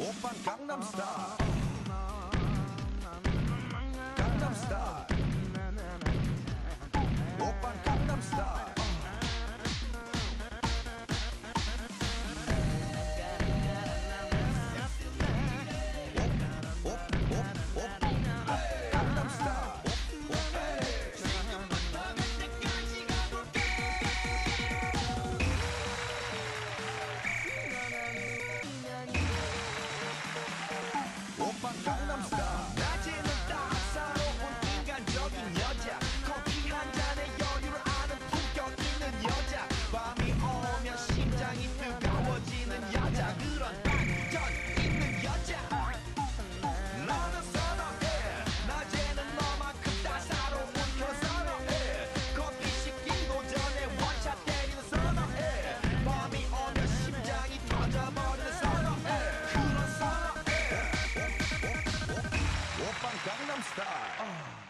오빤 강남스타일 Gangnam Style. Gangnam Style. Oh.